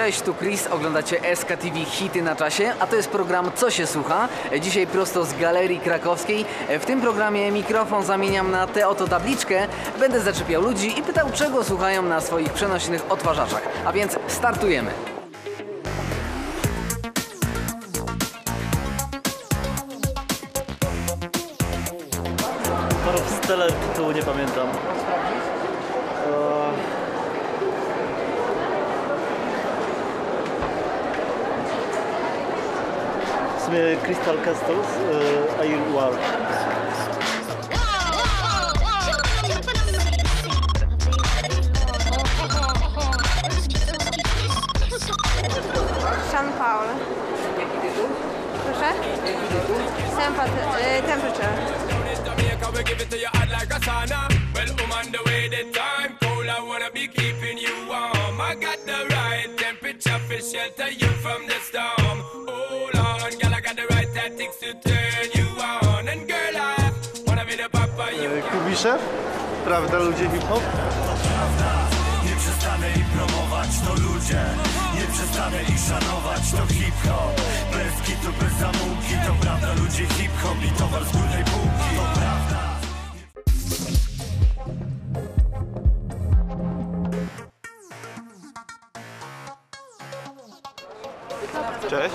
Cześć, tu Chris, oglądacie SKTV Hity na czasie, a to jest program Co się słucha? Dzisiaj prosto z Galerii Krakowskiej. W tym programie mikrofon zamieniam na tę oto tabliczkę, będę zaczepiał ludzi i pytał, czego słuchają na swoich przenośnych odtwarzaczach. A więc startujemy. Stele tytułu nie pamiętam. Crystal Castles, e, I War. Sean Paul. Proszę? Y, temperature. We give it to you hot like a sauna. Well, I'm on the way, the time cold. I wanna be keeping you warm. I got the right temperature for shelter you from the storm. Kubiszew? Prawda ludzie hip-hop? Nie przestanę ich promować, to ludzie Nie przestanę ich szanować, to hip-hop Bez kitu, bez zamułki To prawda, ludzie hip-hop I towar z górnej półki To prawda Cześć.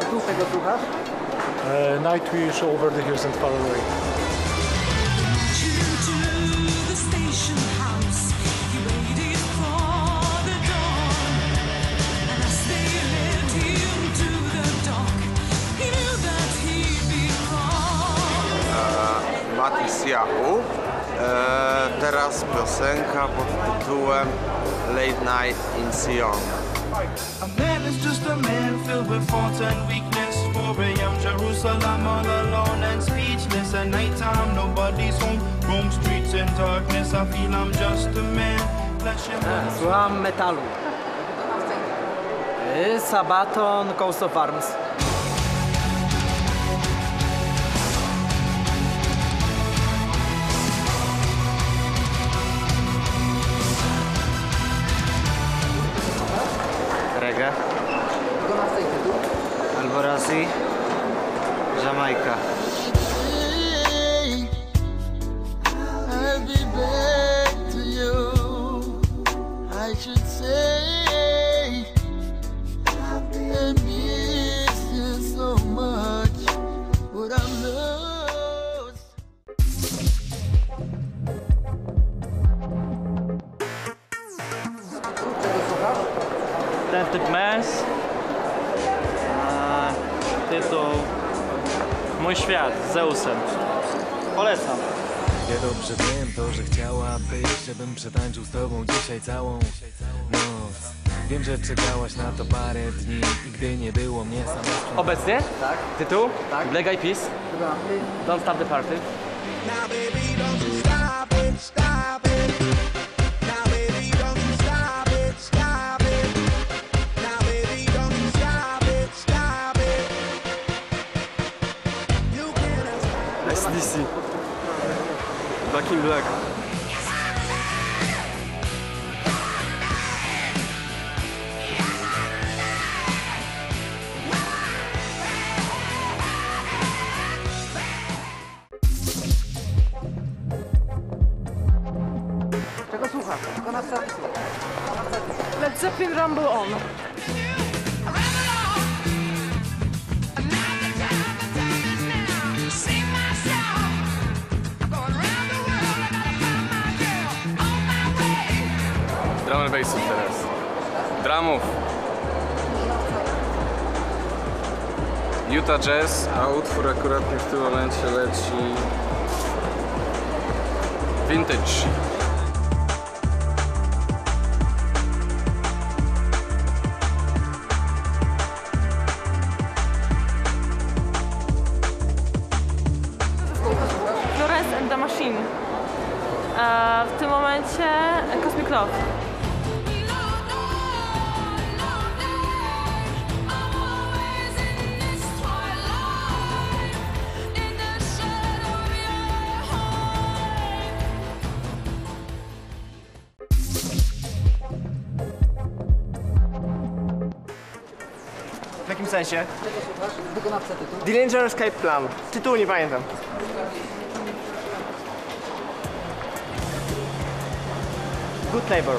Tytuł tego słuchasz? Uh, Nightwish Over the Hills and Far Away. Uh, Matis Yahoo. Uh, teraz piosenka pod tytułem Late Night in Sion. With faults and weakness. 4 a.m. Jerusalem all alone and speechless. At nighttime, nobody's home. Roam streets in darkness. I feel I'm just a man. Słucham metalu. Y, Sabaton, Coast of Arms. Reggae. Wykonawca i tytuł? Alborazi. Jamajka. I'll be tytuł Mój świat z Zeusem. Polecam. Ja dobrze wiem to, że chciałabyś, żebym przetańczył z tobą dzisiaj całą noc. Wiem, że czekałaś na to parę dni i gdy nie było mnie samotnie Obecnie? Tak. Tytuł? Tak. Black Eyed Peas. Don't Stop the Party. Now, baby, don't you stop it, stop SDC. Black. Czego słuchasz? Artystu. Led Zeppelin Rumble On. Drum and bassów teraz. Dramów. Utah Jazz, a utwór akuratnie w tym momencie leci Vintage. Florence and the Machine. A w tym momencie Cosmic Love. W jakim sensie? Wykonawca tytułu. Dillinger Escape Plan. Tytułu nie pamiętam. Good Neighbor.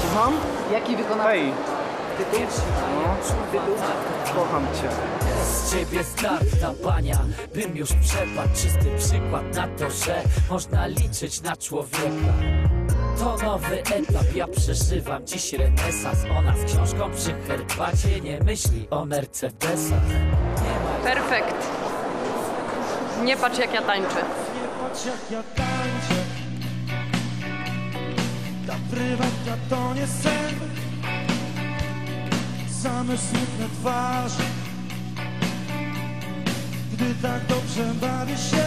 Słucham? Jaki wykonawca? Hej. Tytuł? Kocham cię. Z ciebie skarb ta bania Bym już przepadł czysty przykład na to, że Można liczyć na człowieka. To nowy etap, ja przeżywam dziś renesans. Ona z książką przy herbacie nie myśli o Mercedesach. Perfekt. Nie patrz jak ja tańczę. Patrz jak ja tańczę. Ta prywata to nie sen. Same smutne twarze Gdy tak dobrze bawię się